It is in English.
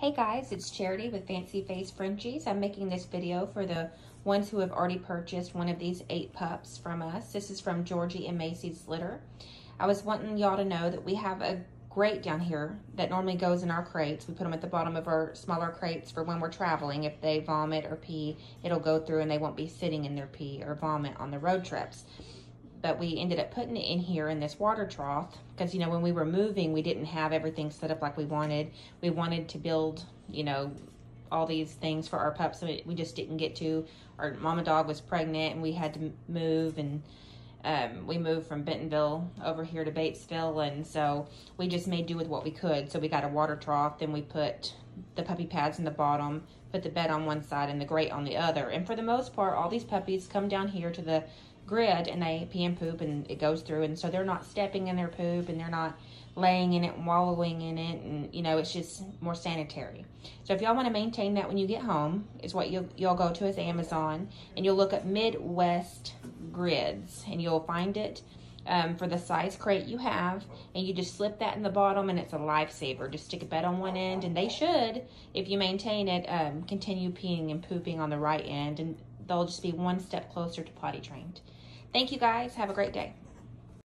Hey guys, it's Charity with Fancy Face Frenchies. I'm making this video for the ones who have already purchased one of these eight pups from us. This is from Georgie and Macy's litter. I was wanting y'all to know that we have a grate down here that normally goes in our crates. We put them at the bottom of our smaller crates for when we're traveling. If they vomit or pee, it'll go through and they won't be sitting in their pee or vomit on the road trips but we ended up putting it in here in this water trough because you know when we were moving we didn't have everything set up like we wanted. We wanted to build you know all these things for our pups so we just didn't get to. Our mama dog was pregnant and we had to move and um, we moved from Bentonville over here to Batesville and so we just made do with what we could. So we got a water trough then we put the puppy pads in the bottom put the bed on one side and the grate on the other. And for the most part all these puppies come down here to the grid and they pee and poop and it goes through. And so they're not stepping in their poop and they're not laying in it and wallowing in it. And you know it's just more sanitary. So if y'all want to maintain that when you get home is what you'll, you'll go to is amazon and you'll look at midwest grids and you'll find it um, for the size crate you have. And you just slip that in the bottom and it's a lifesaver. Just stick a bed on one end. And they should if you maintain it um, continue peeing and pooping on the right end. And they'll just be one step closer to potty trained Thank you guys. Have a great day.